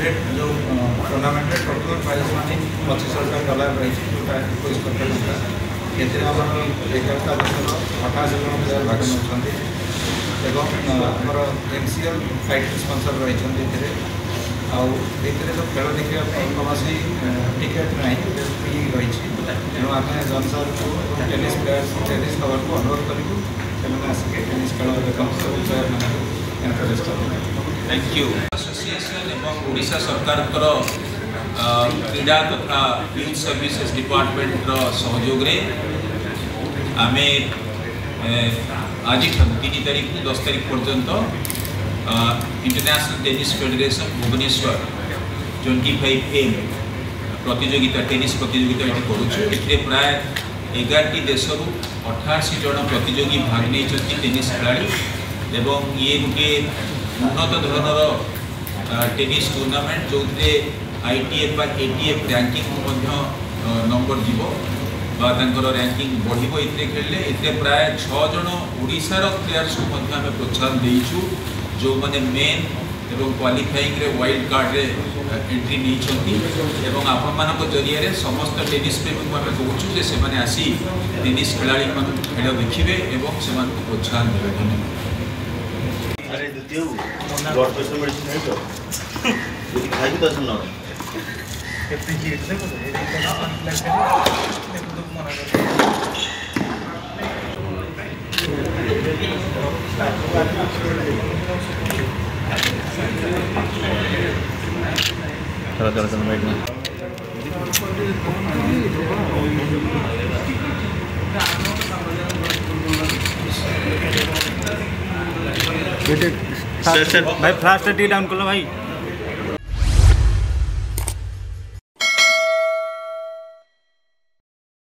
Rate जो tournament rate total price मानी पच्चीस हज़ार डॉलर रही जोटा इक्कीस टका ଏଥିରେ ଆମର ଏଗାରଟା ଦଶର ଅଠାଅଶୀ ଜଣ ପିଲା ଭାଗ ନେଉଛନ୍ତି ଏବଂ ଆମର M C L fight sponsor ରହିଛନ୍ତି ଏଥିରେ ଆଉ ଏଥିରେ ତ ଖେଳ ଦେଖିବା ପାଇଁ କୌଣସି ଟିକେଟ୍ ନାହିଁ ଫ୍ରି ରହିଛି ତେଣୁ ଆମେ ଜନସାଧାରଣଙ୍କୁ ଏବଂ ଟେନିସ୍ ପ୍ଲେୟର୍ସ ଟେନିସ୍ ଖେଳକୁ ଅନୁରୋଧ କରିବୁ ସେମାନେ ଆସିକି ଟେନିସ୍ ଖେଳ ଦେଖନ୍ତୁ ସବୁ ପ୍ଲେୟର୍ମାନଙ୍କୁ ଏଣ୍ଟରେଷ୍ଟ ଥ୍ୟାଙ୍କ ୟୁ ଆସୋସିଏସନ୍ ଏବଂ ଓଡ଼ିଶା ସରକାରଙ୍କର କ୍ରୀଡ଼ା ତଥା ୟୁଥ୍ ସର୍ଭିସେସ୍ ଡିପାର୍ଟମେଣ୍ଟର ସହଯୋଗରେ ଆମେ ଆଜିଠାରୁ ତିନି ତାରିଖରୁ ଦଶ ତାରିଖ ପର୍ଯ୍ୟନ୍ତ international tennis federation Bhubaneswar twenty five M ପ୍ରତିଯୋଗିତା ଟେନିସ୍ ପ୍ରତିଯୋଗିତା ଏଠି କରୁଛୁ। ଏଥିରେ ପ୍ରାୟ ଏଗାରଟି ଦେଶରୁ ଅଠାଅଶୀ ଜଣ ପ୍ରତିଯୋଗୀ ଭାଗ ନେଇଛନ୍ତି ଟେନିସ୍ ଖେଳାଳି ଏବଂ ଇଏ ଗୋଟିଏ ଉନ୍ନତ ଧରଣର ଟେନିସ୍ ଟୁର୍ଣ୍ଣାମେଣ୍ଟ ଯେଉଁଥିରେ ଆଇ ଟି ଏଫ୍ ବା ଏ ଟି ଏଫ୍ ର୍ୟାଙ୍କିଂ ମଧ୍ୟ ନମ୍ବର ଯିବ ବା ତାଙ୍କର ର୍ୟାଙ୍କିଂ ବଢ଼ିବ ଏଥିରେ ଖେଳିଲେ ଏଥିରେ ପ୍ରାୟ ଛଅ ଜଣ ଓଡ଼ିଶାର ପ୍ଲେୟାର୍ସକୁ ମଧ୍ୟ ଆମେ ପ୍ରୋତ୍ସାହନ ଦେଇଛୁ ଯେଉଁମାନେ ମେନ୍ ଏବଂ କ୍ୱାଲିଫାଇଂରେ ୱାଇଲ୍ଡ କାର୍ଡ଼ରେ ଏଣ୍ଟ୍ରି ନେଇଛନ୍ତି ଏବଂ ଆପଣମାନଙ୍କ ଜରିଆରେ ସମସ୍ତ ଟେନିସ୍ ପ୍ରେମୀଙ୍କୁ ଆମେ କହୁଛୁ ଯେ ସେମାନେ ଆସି ଟେନିସ୍ ଖେଳାଳିମାନଙ୍କୁ ଖେଳ ଦେଖିବେ ଏବଂ ସେମାନଙ୍କୁ ପ୍ରୋତ୍ସାହନ ଦେବେ ଧନ୍ୟବାଦ ଆରେ ଦ୍ୱିତୀୟ ବ୍ଲଡ଼ ପ୍ରେସର ମେଡ଼ିସିନ ଖାଇଛ ଯଦି ଖାଇକି ଦଶ ନଅ चलो चलो चलो बैठना भाई फ्लास्ट टी डाउन कर लो भाई